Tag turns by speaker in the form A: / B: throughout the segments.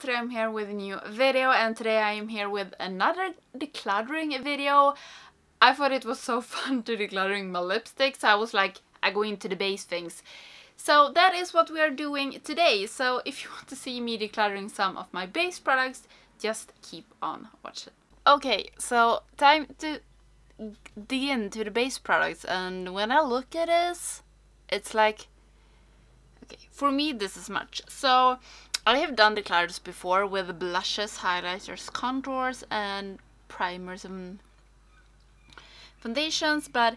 A: Today I'm here with a new video and today I am here with another decluttering video. I thought it was so fun to decluttering my lipsticks, so I was like, I go into the base things. So that is what we are doing today, so if you want to see me decluttering some of my base products, just keep on watching. Okay, so time to dig into the base products and when I look at this, it's like, okay, for me this is much. So I have done declutters before with blushes, highlighters, contours and primers and foundations but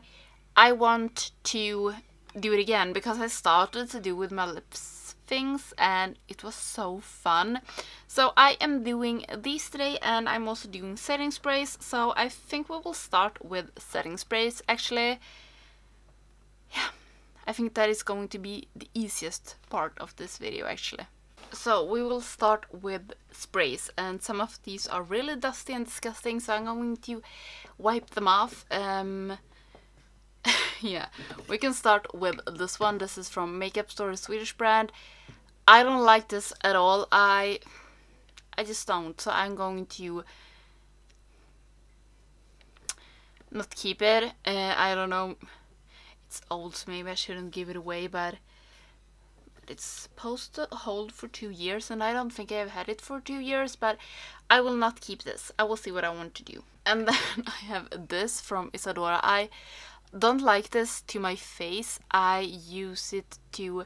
A: I want to do it again because I started to do with my lips things and it was so fun. So I am doing these today and I'm also doing setting sprays so I think we will start with setting sprays actually. Yeah, I think that is going to be the easiest part of this video actually. So we will start with sprays and some of these are really dusty and disgusting so I'm going to wipe them off. Um, yeah, we can start with this one. This is from Makeup Store, Swedish brand. I don't like this at all. I I just don't. So I'm going to not keep it. Uh, I don't know. It's old, so maybe I shouldn't give it away, but it's supposed to hold for two years and I don't think I've had it for two years but I will not keep this. I will see what I want to do. And then I have this from Isadora. I don't like this to my face. I use it to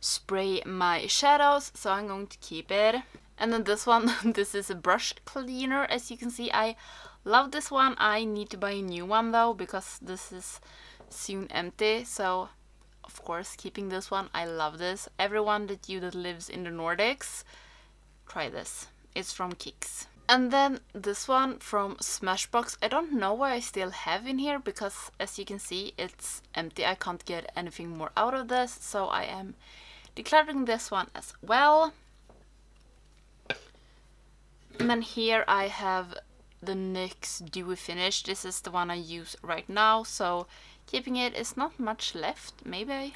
A: spray my shadows so I'm going to keep it. And then this one, this is a brush cleaner as you can see. I love this one. I need to buy a new one though because this is soon empty so of course keeping this one. I love this. Everyone that you that lives in the Nordics, try this. It's from Kicks. And then this one from Smashbox. I don't know why I still have in here because as you can see it's empty. I can't get anything more out of this so I am decluttering this one as well. And then here I have the NYX Dewy Finish. This is the one I use right now so keeping it is not much left. Maybe I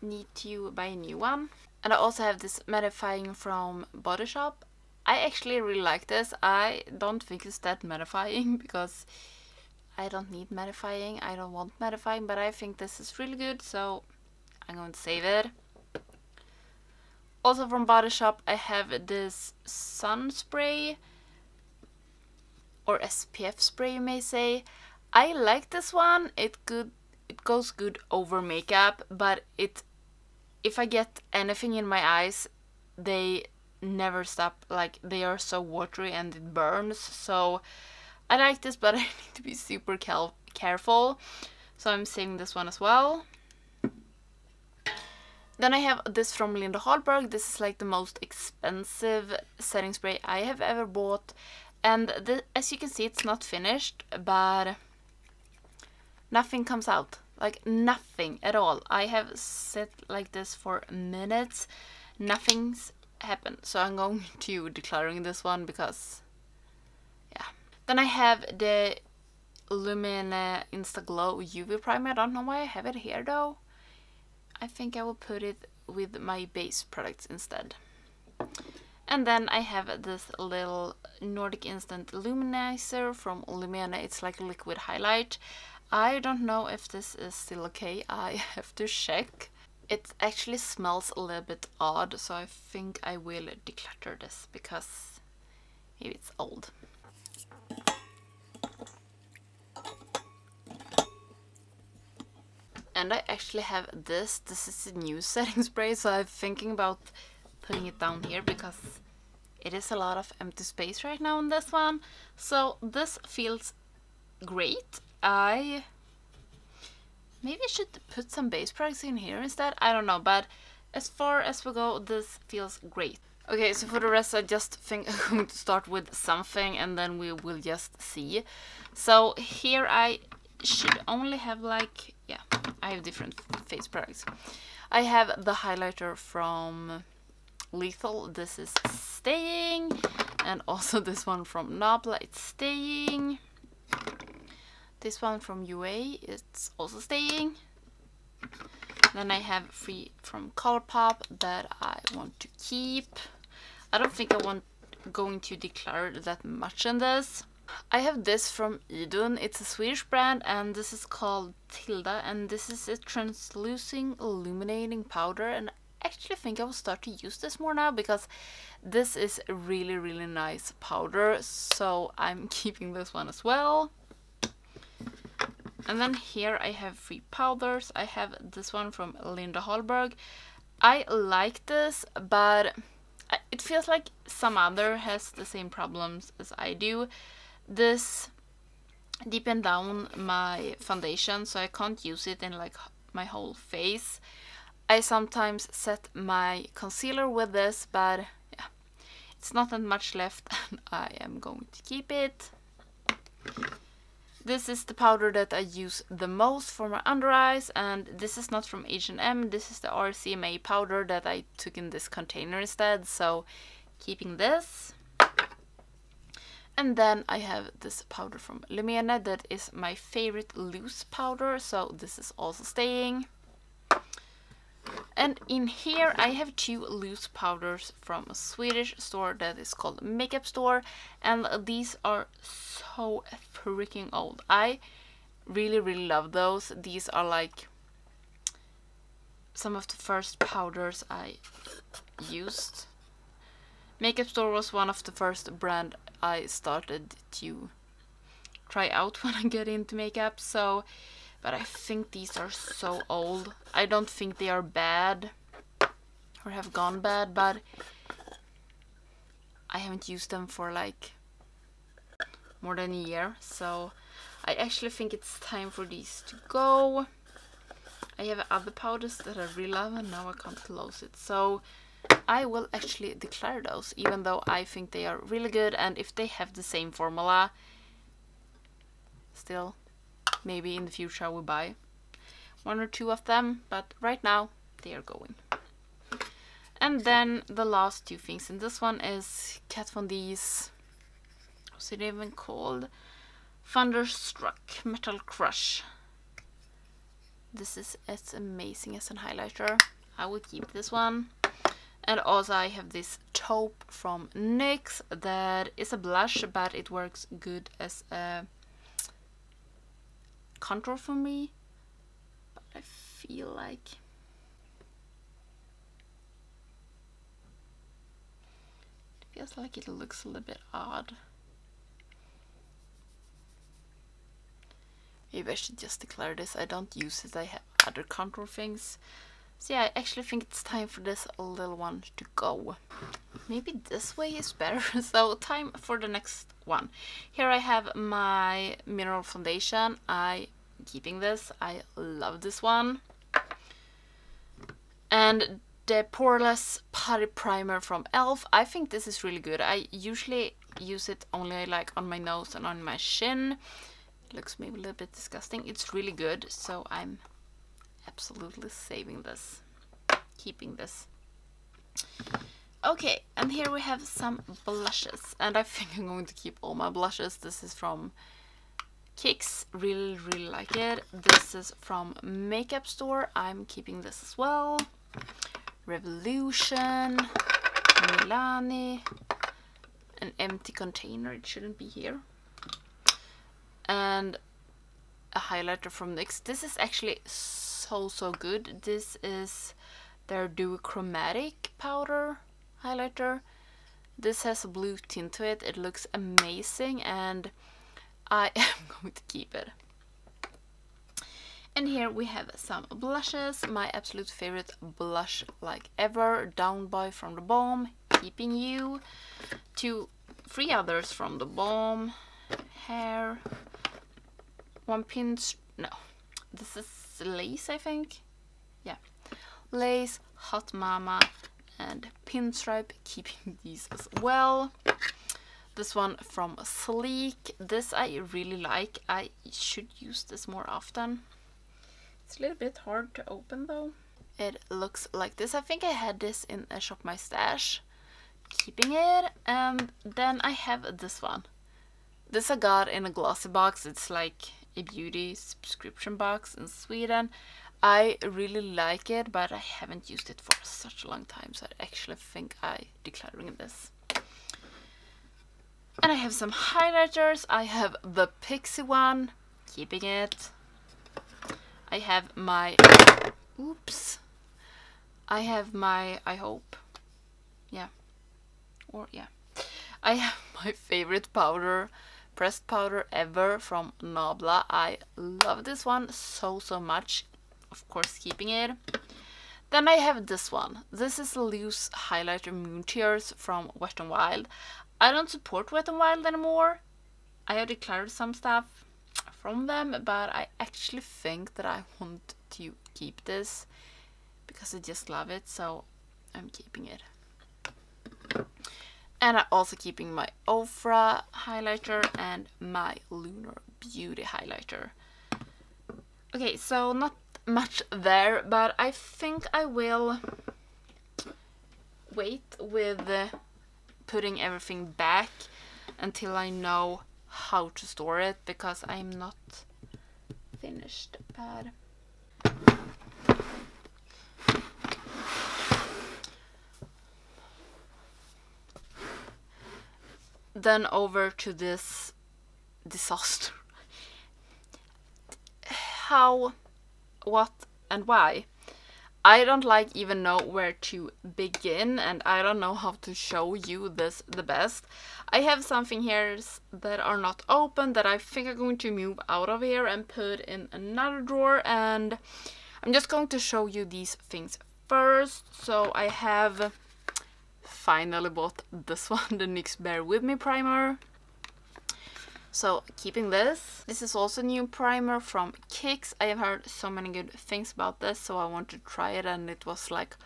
A: need to buy a new one. And I also have this mattifying from Body Shop. I actually really like this. I don't think it's that mattifying because I don't need mattifying. I don't want mattifying, but I think this is really good, so I'm going to save it. Also from Body Shop, I have this sun spray or SPF spray, you may say. I like this one. It good. It goes good over makeup, but it if I get anything in my eyes, they never stop. Like they are so watery and it burns. So I like this, but I need to be super careful. So I'm saving this one as well. Then I have this from Linda Hallberg. This is like the most expensive setting spray I have ever bought. And the, as you can see, it's not finished, but nothing comes out. Like nothing at all. I have sat like this for minutes. Nothing's happened. So i'm going to declaring this one because yeah. Then i have the lumene insta glow uv primer. I don't know why i have it here though. I think i will put it with my base products instead. And then I have this little Nordic Instant Luminizer from Lumene. It's like a liquid highlight. I don't know if this is still okay. I have to check. It actually smells a little bit odd, so I think I will declutter this because maybe it's old. And I actually have this. This is a new setting spray, so I'm thinking about putting it down here because it is a lot of empty space right now in this one. So this feels great. I maybe should put some base products in here instead. I don't know, but as far as we go, this feels great. Okay, so for the rest, I just think I'm going to start with something and then we will just see. So here I should only have like, yeah, I have different face products. I have the highlighter from Lethal. This is staying. And also this one from Nabla, it's staying. This one from UA, it's also staying. Then I have three from Colourpop that I want to keep. I don't think I want going to declare that much in this. I have this from Idun. It's a Swedish brand and this is called Tilda and this is a translucent illuminating powder and I actually think I will start to use this more now because this is a really really nice powder so I'm keeping this one as well. And then here I have three powders. I have this one from Linda Hallberg. I like this, but it feels like some other has the same problems as I do. This deepen down my foundation so I can't use it in like my whole face. I sometimes set my concealer with this, but yeah, it's not that much left and I am going to keep it. This is the powder that I use the most for my under eyes and this is not from H&M, this is the RCMA powder that I took in this container instead, so keeping this. And then I have this powder from Lumene that is my favorite loose powder, so this is also staying. And in here I have two loose powders from a Swedish store that is called Makeup Store and these are so freaking old. I really really love those. These are like some of the first powders I used. Makeup Store was one of the first brand I started to try out when I get into makeup so but I think these are so old. I don't think they are bad or have gone bad, but I haven't used them for like more than a year. So I actually think it's time for these to go. I have other powders that I really love and now I can't close it. So I will actually declare those even though I think they are really good and if they have the same formula still maybe in the future I will buy one or two of them, but right now they are going. And then the last two things, and this one is Kat Von D's, what's it even called? Thunderstruck Metal Crush. This is as amazing as an highlighter. I will keep this one. And also I have this taupe from NYX that is a blush, but it works good as a contour for me. But I feel like it feels like it looks a little bit odd. Maybe I should just declare this. I don't use it. I have other control things. So yeah, I actually think it's time for this little one to go. Maybe this way is better. so time for the next one. Here I have my mineral foundation. I keeping this. I love this one. And the Poreless Putty Primer from e.l.f. I think this is really good. I usually use it only like on my nose and on my chin. It looks maybe a little bit disgusting. It's really good, so I'm absolutely saving this, keeping this. Okay, and here we have some blushes. And I think I'm going to keep all my blushes. This is from Kicks, really, really like it. This is from Makeup Store. I'm keeping this as well. Revolution, Milani, an empty container. It shouldn't be here. And a highlighter from NYX. This is actually so, so good. This is their Duochromatic powder highlighter. This has a blue tint to it. It looks amazing and I am going to keep it. And here we have some blushes. My absolute favorite blush like ever. Down Boy from the Balm. Keeping You. Two, three others from the Balm. Hair. One pinch. No. This is Lace, I think. Yeah. Lace, Hot Mama, and Pinstripe. Keeping these as well. This one from Sleek. This I really like. I should use this more often. It's a little bit hard to open though. It looks like this. I think I had this in a Shop My Stash. Keeping it. And then I have this one. This I got in a glossy box. It's like a beauty subscription box in Sweden. I really like it, but I haven't used it for such a long time, so I actually think I decluttering this. And I have some highlighters. I have the Pixi one, keeping it. I have my, oops. I have my, I hope, yeah, or yeah. I have my favorite powder, pressed powder ever from Nabla. I love this one so, so much of course keeping it. Then I have this one. This is loose highlighter Moon Tears from Wet n Wild. I don't support Wet n Wild anymore. I have declared some stuff from them, but I actually think that I want to keep this because I just love it, so I'm keeping it. And I'm also keeping my Ofra highlighter and my Lunar Beauty highlighter. Okay, so not much there, but I think I will wait with putting everything back until I know how to store it because I'm not finished but then over to this disaster how what and why. I don't like even know where to begin and I don't know how to show you this the best. I have something here that are not open that I think I'm going to move out of here and put in another drawer and I'm just going to show you these things first. So I have finally bought this one, the NYX Bare With Me primer. So keeping this. This is also new primer from Kicks. I have heard so many good things about this so I want to try it and it was like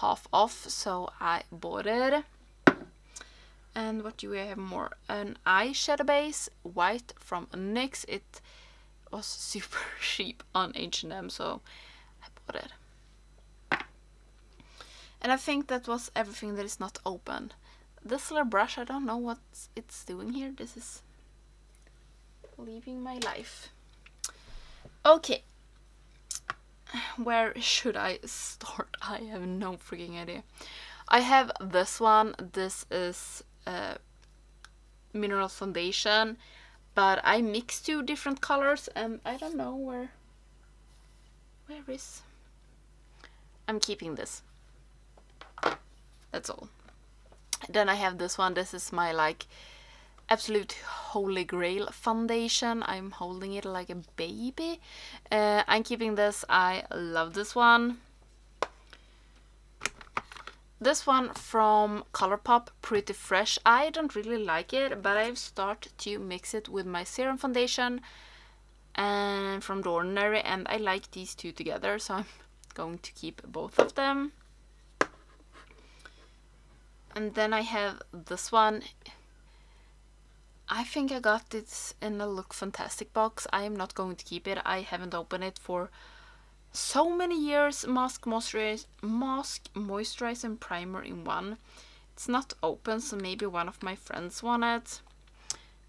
A: half off so I bought it. And what do we have more? An eyeshadow base, white from NYX. It was super cheap on H&M so I bought it. And I think that was everything that is not open. This little brush, I don't know what it's doing here. This is leaving my life. Okay. Where should I start? I have no freaking idea. I have this one. This is a mineral foundation. But I mixed two different colors and I don't know where... Where is... I'm keeping this. That's all. Then I have this one. This is my like absolute holy grail foundation. I'm holding it like a baby. Uh, I'm keeping this. I love this one. This one from Colourpop, Pretty Fresh. I don't really like it, but I've started to mix it with my serum foundation and from The Ordinary, and I like these two together, so I'm going to keep both of them. And then I have this one. I think I got this in a Look Fantastic box. I am not going to keep it. I haven't opened it for so many years. Mask, moisturize, mask, moisturizer and primer in one. It's not open, so maybe one of my friends want it.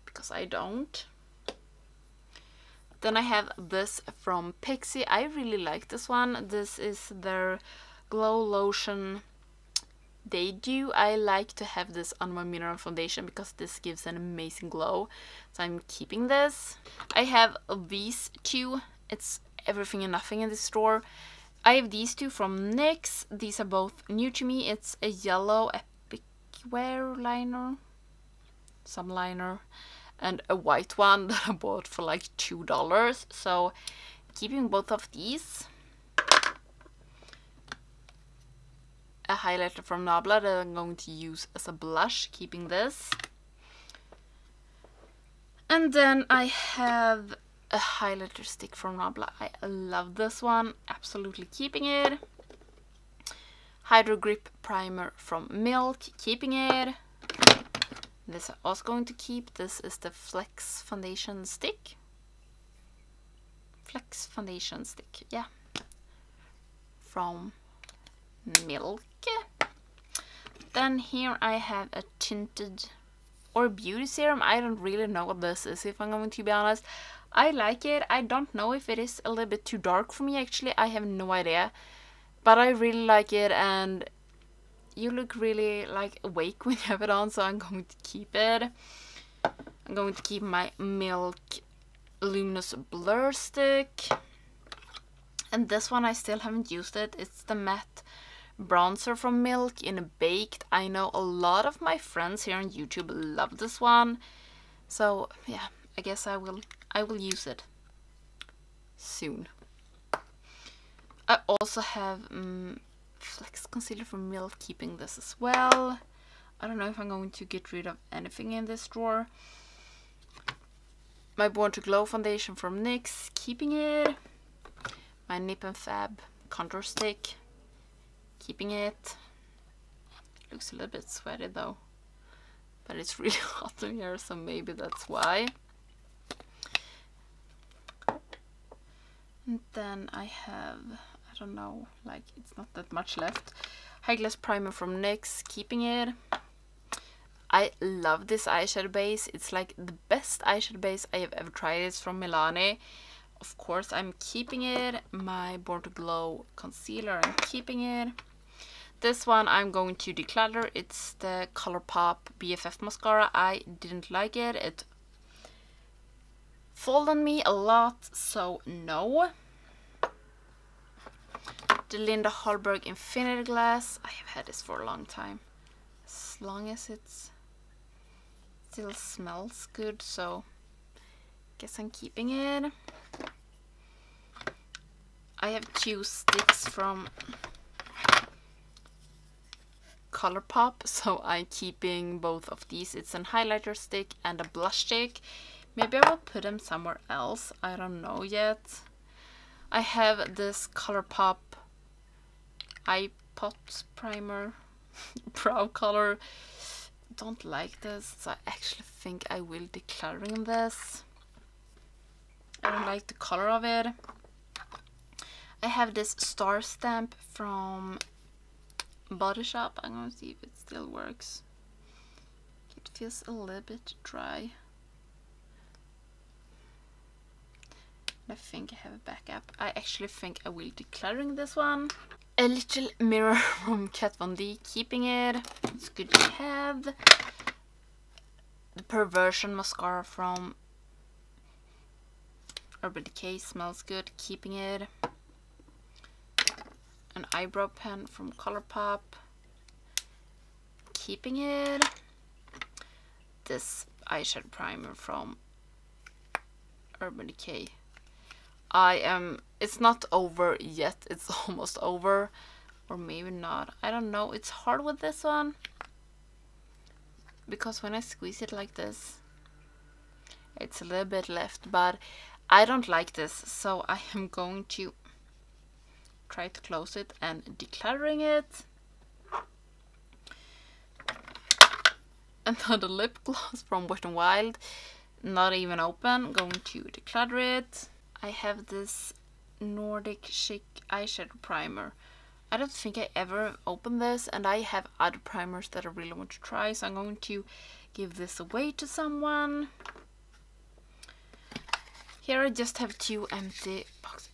A: Because I don't. Then I have this from Pixi. I really like this one. This is their Glow Lotion they do. I like to have this on my mineral foundation because this gives an amazing glow. So I'm keeping this. I have these two. It's everything and nothing in this store. I have these two from NYX. These are both new to me. It's a yellow Epic Wear liner, some liner, and a white one that I bought for like $2. So keeping both of these. A highlighter from Nabla that I'm going to use as a blush, keeping this. And then I have a highlighter stick from Nabla. I love this one, absolutely keeping it. Hydro Grip Primer from Milk, keeping it. This I'm also going to keep. This is the Flex Foundation Stick. Flex Foundation Stick, yeah. From Milk. Then here I have a tinted or beauty serum. I don't really know what this is if I'm going to be honest. I like it. I don't know if it is a little bit too dark for me actually. I have no idea. But I really like it and you look really like awake when you have it on so I'm going to keep it. I'm going to keep my Milk Luminous Blur Stick. And this one I still haven't used it. It's the matte bronzer from Milk in a baked. I know a lot of my friends here on YouTube love this one. So yeah, I guess I will I will use it soon. I also have um, Flex Concealer from Milk keeping this as well. I don't know if I'm going to get rid of anything in this drawer. My Born to Glow foundation from NYX, keeping it. My Nip and Fab contour stick, keeping it. Looks a little bit sweaty though, but it's really hot in here, so maybe that's why. And then I have, I don't know, like it's not that much left. High Glass Primer from NYX, keeping it. I love this eyeshadow base. It's like the best eyeshadow base I have ever tried. It's from Milani. Of course, I'm keeping it. My Born to Glow concealer, I'm keeping it. This one I'm going to declutter. It's the Colourpop BFF mascara. I didn't like it. It on me a lot, so no. The Linda Hallberg Infinity Glass. I have had this for a long time. As long as it still smells good, so guess I'm keeping it. I have two sticks from Colourpop, so I'm keeping both of these. It's an highlighter stick and a blush stick. Maybe I will put them somewhere else. I don't know yet. I have this Colourpop eye pot primer, brow color. Don't like this, so I actually think I will decluttering this. I don't like the color of it. I have this star stamp from Body Shop. I'm gonna see if it still works. It feels a little bit dry. I think I have a backup. I actually think I will decluttering this one. A little mirror from Kat Von D, keeping it. It's good to have. The Perversion mascara from Urban Decay smells good, keeping it. An eyebrow pen from Colourpop, keeping it. This eyeshadow primer from Urban Decay. I am, it's not over yet, it's almost over, or maybe not, I don't know, it's hard with this one, because when I squeeze it like this, it's a little bit left, but I don't like this, so I am going to try to close it and decluttering it. Another lip gloss from Wet n Wild, not even open, going to declutter it. I have this Nordic Chic eyeshadow primer. I don't think I ever opened this and I have other primers that I really want to try so I'm going to give this away to someone. Here I just have two empty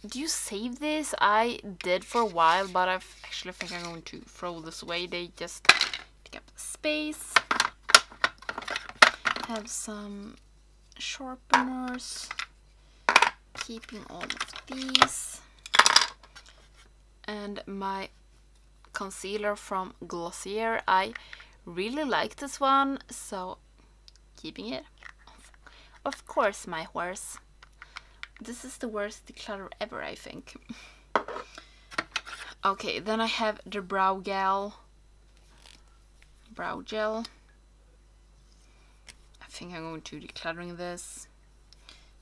A: Do you save this? I did for a while but I actually think I'm going to throw this away. They just take up space. Have some sharpeners keeping all of these. And my concealer from Glossier. I really like this one, so keeping it. Of course, my horse. This is the worst declutter ever, I think. okay, then I have the Brow Gel. Brow Gel. I think I'm going to decluttering this.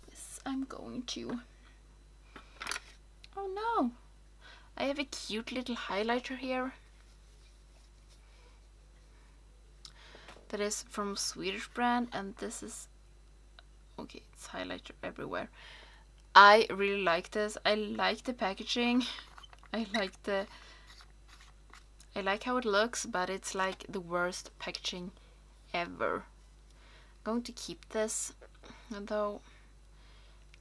A: Yes, I'm going to. Oh no! I have a cute little highlighter here. That is from Swedish brand and this is... Okay, it's highlighter everywhere. I really like this. I like the packaging. I like the... I like how it looks, but it's like the worst packaging ever. I'm going to keep this, although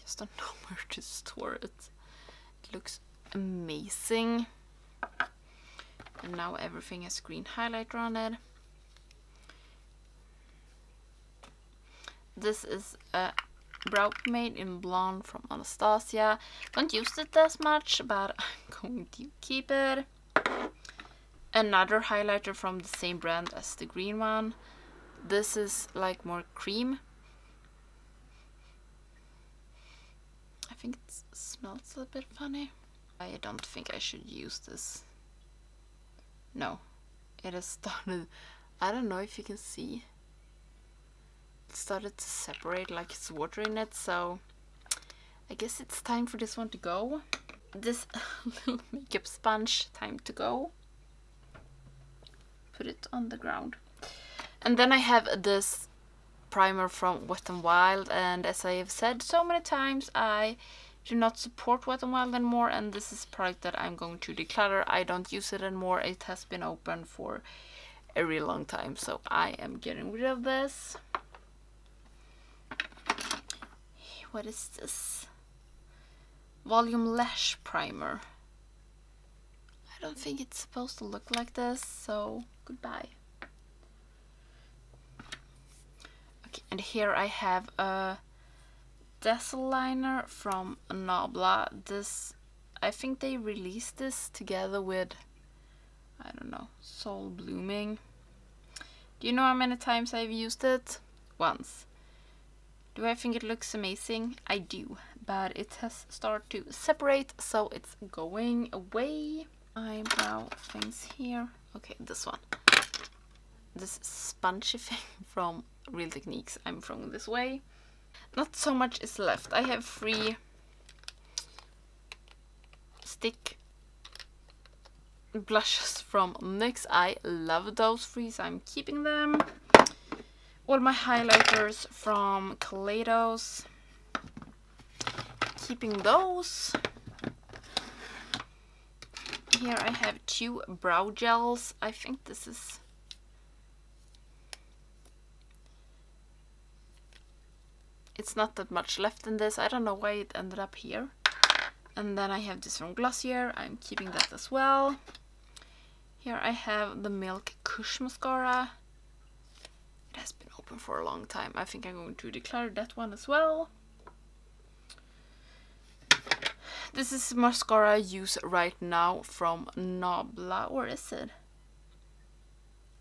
A: just don't know where to store it. It looks amazing. And now everything has green highlighter on it. This is a brow pomade in blonde from Anastasia. Don't use it as much, but I'm going to keep it. Another highlighter from the same brand as the green one. This is like more cream. I think it smells a little bit funny. I don't think I should use this. No, it has started. I don't know if you can see. Started to separate like it's water in it, so I guess it's time for this one to go. This little makeup sponge, time to go. Put it on the ground. And then I have this primer from Wet n Wild and as I have said so many times I do not support Wet n Wild anymore and this is product that I'm going to declutter. I don't use it anymore. It has been open for a really long time so I am getting rid of this. What is this? Volume Lash Primer. I don't think it's supposed to look like this so goodbye. Okay, and here I have a Dazzle liner from Nabla. This, I think they released this together with, I don't know, Soul Blooming. Do you know how many times I've used it? Once. Do I think it looks amazing? I do, but it has started to separate, so it's going away. Eyebrow things here. Okay, this one. This spongy thing from Real Techniques. I'm throwing this way not so much is left. I have three stick blushes from NYX. I love those three, so I'm keeping them. All my highlighters from Kaleidos. Keeping those. Here I have two brow gels. I think this is it's not that much left in this. I don't know why it ended up here. And then I have this from Glossier. I'm keeping that as well. Here I have the Milk Kush Mascara. It has been for a long time. I think I'm going to declare that one as well. This is mascara I use right now from Nabla. Or is it?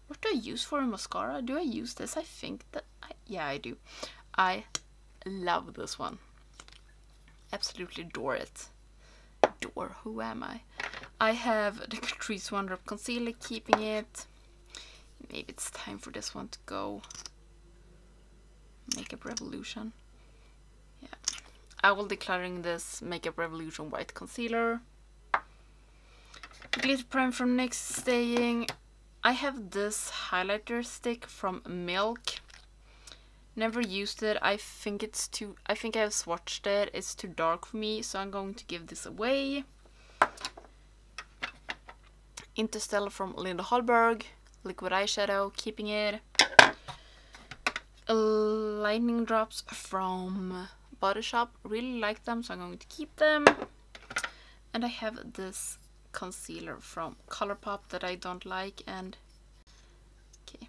A: What do I use for a mascara? Do I use this? I think that... I, yeah, I do. I love this one. Absolutely adore it. Adore, who am I? I have the Catrice One Drop Concealer, keeping it. Maybe it's time for this one to go. Makeup Revolution. Yeah. I will declaring this Makeup Revolution White Concealer. Glitter Prime from NYX staying. I have this highlighter stick from Milk. Never used it. I think it's too... I think I've swatched it. It's too dark for me, so I'm going to give this away. Interstellar from Linda Hallberg. Liquid eyeshadow, keeping it. Lightning drops from Body Shop. Really like them, so I'm going to keep them. And I have this concealer from Colourpop that I don't like and okay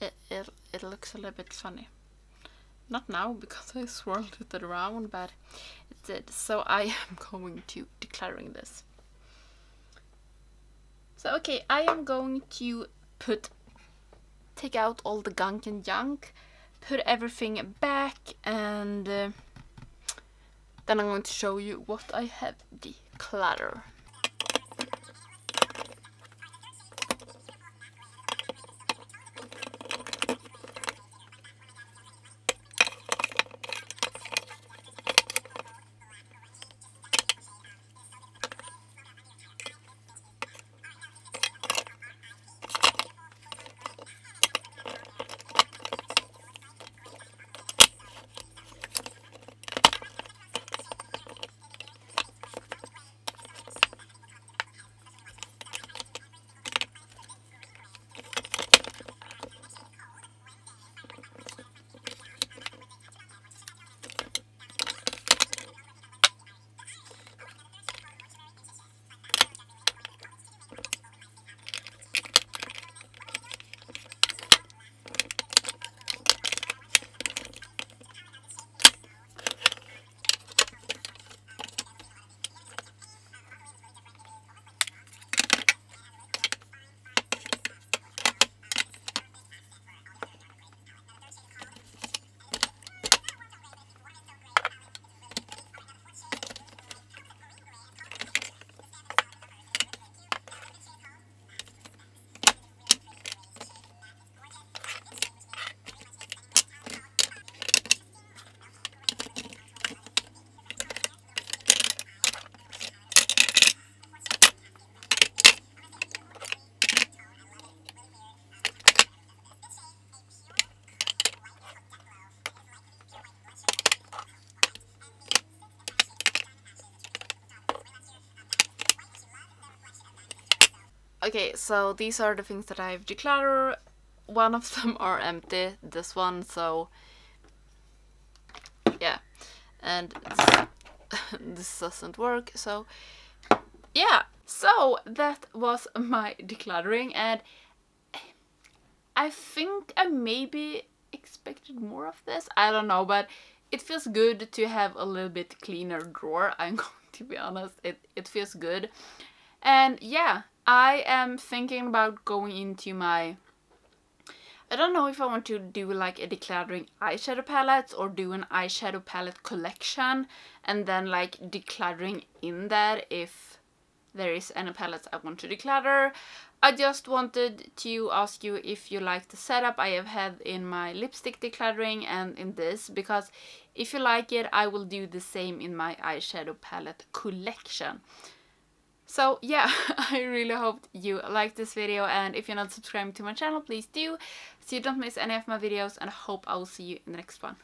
A: it, it, it looks a little bit funny not now because I swirled it around, but it did. So I am going to declaring this. So okay, I am going to put, take out all the gunk and junk, put everything back and uh, then I'm going to show you what I have decluttered. Okay, so these are the things that I've decluttered. One of them are empty, this one, so yeah. And this doesn't work, so yeah. So that was my decluttering and I think I maybe expected more of this. I don't know, but it feels good to have a little bit cleaner drawer. I'm going to be honest. It, it feels good. And yeah, I am thinking about going into my... I don't know if I want to do like a decluttering eyeshadow palette or do an eyeshadow palette collection and then like decluttering in that if there is any palettes I want to declutter. I just wanted to ask you if you like the setup I have had in my lipstick decluttering and in this because if you like it I will do the same in my eyeshadow palette collection. So yeah, I really hope you liked this video and if you're not subscribed to my channel, please do so you don't miss any of my videos and I hope I will see you in the next one.